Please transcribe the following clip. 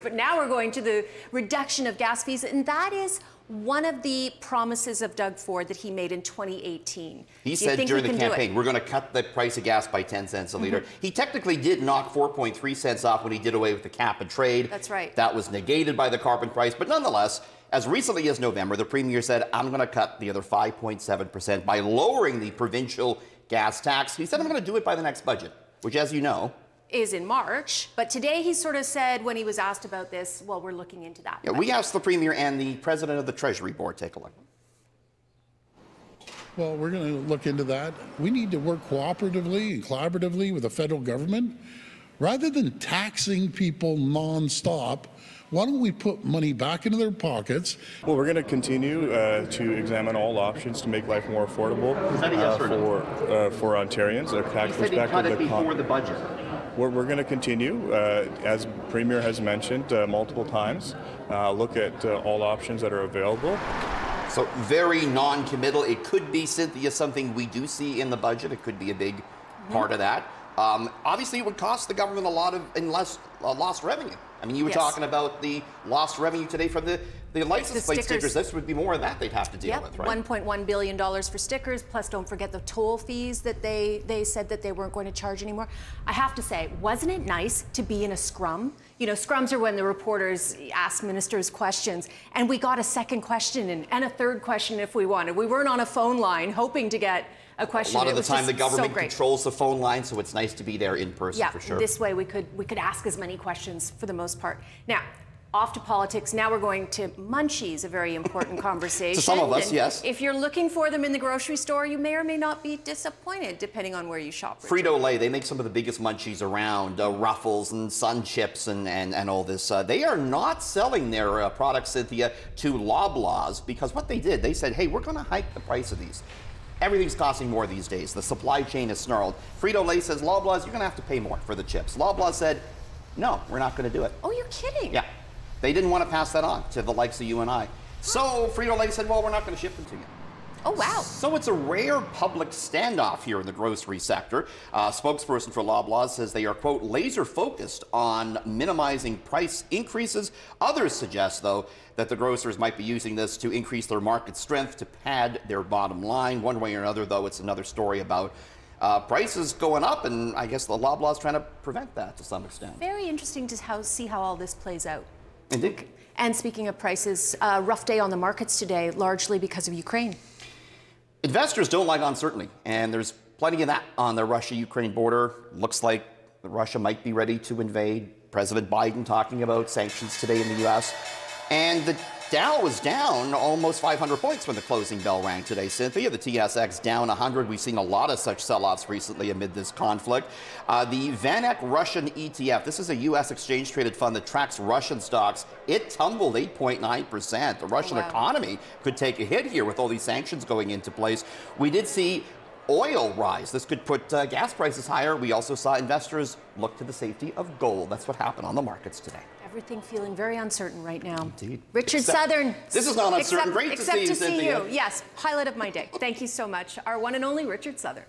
But now we're going to the reduction of gas fees, and that is one of the promises of Doug Ford that he made in 2018. He said during he the campaign, we're going to cut the price of gas by 10 cents a liter. Mm -hmm. He technically did knock 4.3 cents off when he did away with the cap and trade. That's right. That was negated by the carbon price, but nonetheless, as recently as November, the premier said, I'm going to cut the other 5.7% by lowering the provincial gas tax. He said, I'm going to do it by the next budget, which, as you know, is in March. But today he sort of said when he was asked about this, well, we're looking into that. Yeah, we asked the Premier and the President of the Treasury Board. Take a look. Well, we're going to look into that. We need to work cooperatively and collaboratively with the federal government. Rather than taxing people nonstop, why don't we put money back into their pockets? Well, we're going to continue uh, to examine all options to make life more affordable yes uh, for, uh, for Ontarians. A tax perspective. before the budget. We're, we're going to continue, uh, as Premier has mentioned uh, multiple times, uh, look at uh, all options that are available. So very non-committal. It could be, Cynthia, something we do see in the budget. It could be a big part of that. Um, obviously, it would cost the government a lot of in less uh, lost revenue. I mean, you were yes. talking about the lost revenue today from the, the license plate stickers. This would be more of that they'd have to deal yep. with, right? $1.1 billion for stickers, plus don't forget the toll fees that they, they said that they weren't going to charge anymore. I have to say, wasn't it nice to be in a scrum? You know, scrums are when the reporters ask ministers questions, and we got a second question and, and a third question if we wanted. We weren't on a phone line hoping to get a question. A lot of the time, the government so controls the phone line, so it's nice to be there in person yeah, for sure. This way, we could we could ask as many questions for the most part. Now. Off to politics. Now we're going to munchies, a very important conversation. to some of us, and yes. If you're looking for them in the grocery store, you may or may not be disappointed, depending on where you shop. Frito-Lay, they make some of the biggest munchies around, uh, Ruffles and SunChips and, and, and all this. Uh, they are not selling their uh, products, Cynthia, to Loblaws because what they did, they said, hey, we're going to hike the price of these. Everything's costing more these days. The supply chain is snarled. Frito-Lay says, Loblaws, you're going to have to pay more for the chips. Loblaws said, no, we're not going to do it. Oh, you're kidding. Yeah. They didn't want to pass that on to the likes of you and I. So Frito-Lay said, well, we're not going to ship them to you. Oh, wow. So it's a rare public standoff here in the grocery sector. Uh, spokesperson for Loblaws says they are, quote, laser focused on minimizing price increases. Others suggest, though, that the grocers might be using this to increase their market strength to pad their bottom line. One way or another, though, it's another story about uh, prices going up, and I guess the Loblaws trying to prevent that to some extent. Very interesting to how, see how all this plays out. Indeed. And speaking of prices, uh, rough day on the markets today, largely because of Ukraine. Investors don't like uncertainty, and there's plenty of that on the Russia-Ukraine border. Looks like Russia might be ready to invade. President Biden talking about sanctions today in the U.S. And the Dow was down almost 500 points when the closing bell rang today, Cynthia. The TSX down 100. We've seen a lot of such sell-offs recently amid this conflict. Uh, the VanEck Russian ETF, this is a U.S. exchange-traded fund that tracks Russian stocks. It tumbled 8.9%. The Russian oh, wow. economy could take a hit here with all these sanctions going into place. We did see oil rise. This could put uh, gas prices higher. We also saw investors look to the safety of gold. That's what happened on the markets today. Everything feeling very uncertain right now. Indeed. Richard except, Southern. This is not uncertain. Except, Great except to see to you, see you. Yes, highlight of my day. Thank you so much. Our one and only Richard Southern.